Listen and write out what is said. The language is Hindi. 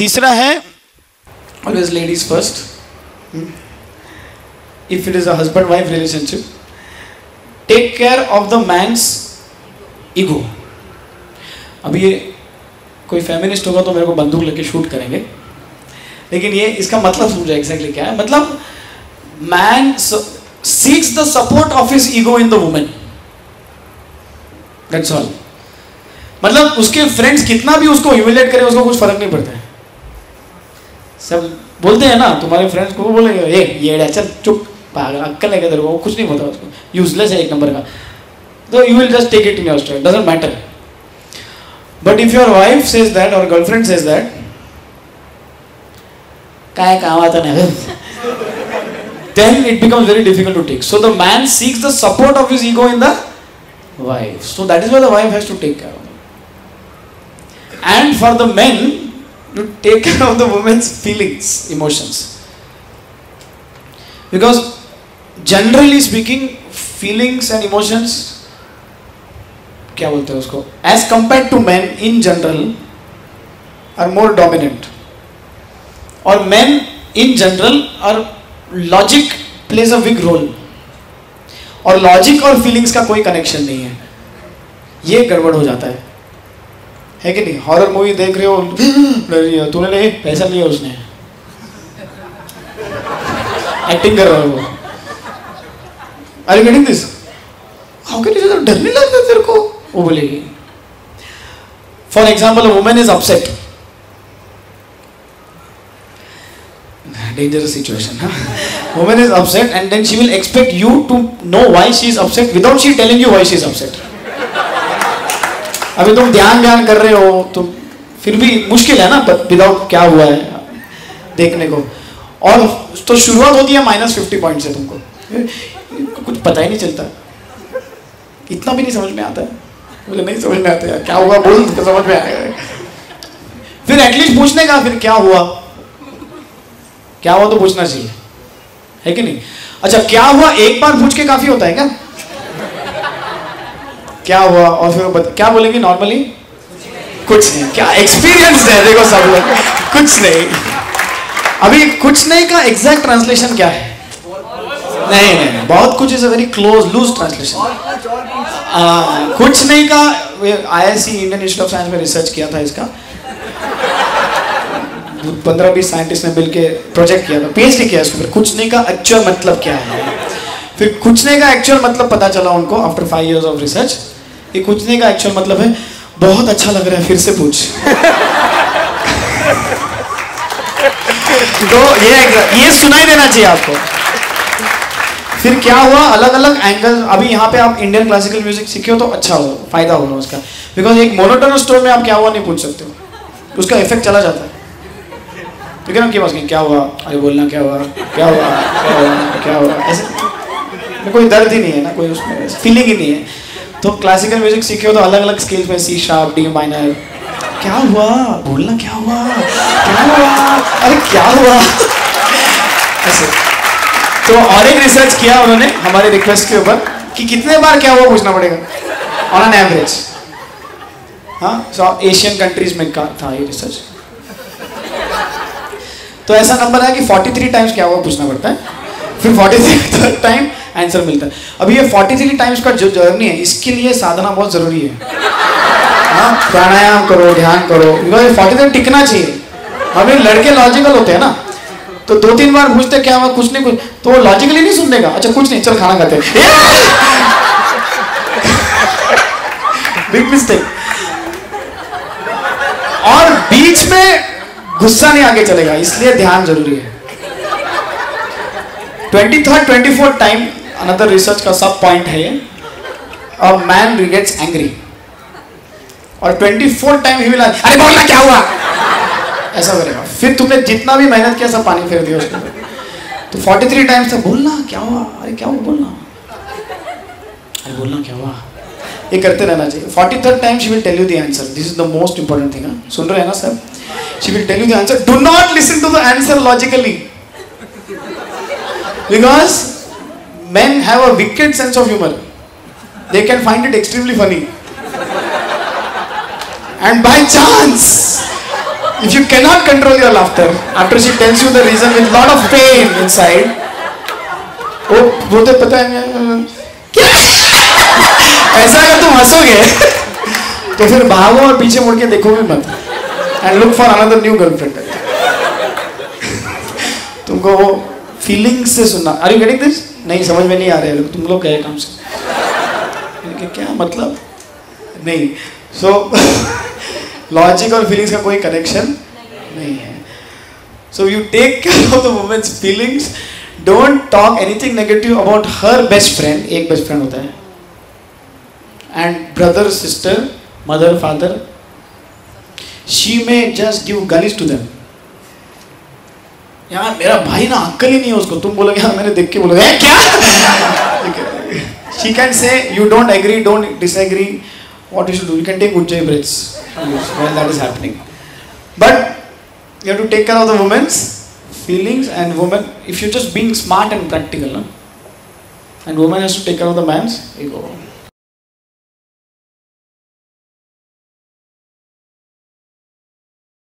तीसरा है? Always ladies first if it is a husband wife relationship take care of the man's ego अभी ये कोई फेमिनिस्ट होगा तो मेरे को बंदूक लेके शूट करेंगे। लेकिन ये इसका मतलब समझो एग्जैक्टली क्या है। मतलब man seeks the support of his ego in the women that's all मतलब उसके फ्रेंड्स कितना भी उसको ह्यूमिलेट करे, उसको कुछ फ़र्क नहीं पड़ता है। सब बोलते हैं ना तुम्हारे फ्रेंड्स को वो ए ये चल चुप पागल अक्कल है तेरे को कुछ नहीं पता उसको यूजलेस है एक नंबर का तो you will just take it in your stride doesn't matter but if your wife says that और गर्लफ्रेंड सेज दैट काय काम आता नाही then it becomes very difficult to take so the man seeks the support of his ego in the wife so that is why the wife has to take care of him and for the men to take care of the woman's feelings, emotions. Because, generally speaking, feelings and emotions, क्या बोलते हैं उसको? As compared to man in general are more dominant और man in general are logic plays a big role और लॉजिक और फीलिंग्स का कोई कनेक्शन नहीं है। ये गड़बड़ हो जाता है। है कि नहीं? हॉरर मूवी देख रहे हो? डर तूने नहीं पैसा लिया उसने। एक्टिंग कर रहा है वो। Are getting this how can you just डर नहीं लगता तेरे को? वो बोलेगी। For example a woman is upset dangerous situation woman is upset and then she will expect you to know why she is upset without she telling you why she is upset अभी तुम ध्यान ध्यान कर रहे हो तो फिर भी मुश्किल है ना विदाउट क्या हुआ है देखने को। और तो शुरुआत होती है माइनस फिफ्टी पॉइंट से तुमको। कुछ पता ही नहीं चलता। इतना भी नहीं समझ में आता। है मुझे नहीं समझ में आता यार, क्या हुआ बोल तो समझ में आएगा फिर एटलीस्ट पूछने का फिर क्या हुआ? क्या हुआ तो पूछना चाहिए। है कि नहीं? अच्छा क्या हुआ? एक बार पूछ के काफ़ी होता है क्या? क्या हुआ? और फिर बत... क्या बोलेंगे नॉर्मली कुछ नहीं। क्या एक्सपीरियंस है? देखो सब लोग। कुछ नहीं। अभी कुछ नहीं का एग्जैक्ट ट्रांसलेशन क्या है? नहीं नहीं बहुत कुछ is a very close loose translation कुछ नहीं का IISc Indian Institute of Science में रिसर्च किया था इसका। पंद्रह बीस साइंटिस्ट ने मिलके प्रोजेक्ट किया था। पीएचडी किया इसके ऊपर कुछ नहीं का एक्चुअल मतलब क्या है? फिर कुछ नहीं का एक्चुअल मतलब पता चला उनको after five years of research ये कुछ का एक्चुअल मतलब है बहुत अच्छा लग रहा है फिर से पूछ। तो ये ये सुनाई देना चाहिए आपको। फिर क्या हुआ? अलग अलग एंगल अभी यहाँ पे आप इंडियन क्लासिकल म्यूज़िक सीखे हो तो अच्छा हो फ़ायदा होगा उसका। बिकॉज़ एक मोनोटोनस स्टोर में आप क्या हुआ नहीं पूछ सकते हो। उसका इफ़ेक्ट चला जाता है। तो क्या क्या बात क्या हुआ? अरे बोलना क्या हुआ? क्या हुआ? क्या हुआ? क्या हुआ? ऐसे कोई दर्द ही नहीं है ना कोई उसमें फीलिंग ही नहीं है। तो क्लासिकल म्यूज़िक सीखे हो तो अलग अलग स्केल्स में सी शार्प डी माइनर क्या हुआ? बोलना क्या हुआ? क्या हुआ? अरे क्या हुआ? ऐसे। तो और एक रिसर्च किया उन्होंने हमारे रिक्वेस्ट के ऊपर कि कितने बार क्या हुआ पूछना पड़ेगा। ऑन एन एवरेज हाँ सो एशियन कंट्रीज़ में का था ये रिसर्च तो ऐसा नंबर है कि 43 टाइम्स क्या हुआ पूछना पड़ता है। फिर 43 टाइम आंसर मिलता है। अभी ये 43 टाइम्स का जो जर्नी है, इसके लिए साधना बहुत ज़रूरी है। हाँ प्राणायाम करो, ध्यान करो। बिकॉज़ फोर्टी थ्री टिकना चाहिए। अभी लड़के लॉजिकल होते हैं ना। तो दो तीन बार पूछते क्या हुआ, कुछ नहीं, कुछ तो वो लॉजिकली नहीं सुनने का अच्छा कुछ नहीं, चल खाना खाते बिग मिस्टेक और बीच में गुस्सा नहीं आगे चलेगा, इसलिए ध्यान ज़रूरी है। Twenty third twenty fourth time another research का सब पॉइंट है अ मैन गेट्स एंग्री और twenty fourth time he will अरे बोलना क्या हुआ? ऐसा करेगा। फिर तुमने जितना भी मेहनत किया, सब पानी फेर दिया उसके तो फोर्टी थ्री टाइम्स तक बोलना क्या हुआ? अरे क्या हुआ? बोलना। अरे बोलना क्या हुआ? ये करते रहना चाहिए। Forty third time she will tell you the answer this is the most important thing सुन रहे हैं ना sir she will tell you the answer do not listen to the answer logically because men have a wicked sense of humor they can find it extremely funny and by chance if you cannot control your laughter after she tells you the reason with lot of pain inside वो बोलते पता है क्या ऐसा अगर तुम हंसोगे तो फिर भागो और पीछे मुड़ के देखोगे मत and look for another new girlfriend तुमको वो फीलिंग्स से सुनना। अरे गेटिंग दिस नहीं, समझ में नहीं आ रहे तुम लोग गए काम से। क्या मतलब? नहीं। सो लॉजिक और फीलिंग्स का कोई कनेक्शन नहीं है। So you take care of the women's feelings don't talk anything negative about her best friend एक बेस्ट फ्रेंड होता है। And brother sister mother father she may just give गलीज to them यार, मेरा भाई ना अंकल ही नहीं है उसको। तुम बोलोगे यार मैंने देख के बोलोगे क्या? She can say you don't agree don't disagree what you should do you can take good J bridge when that is happening but you have to take care of the women's feelings and women if you just being smart and practical and women has to take care of the man's ego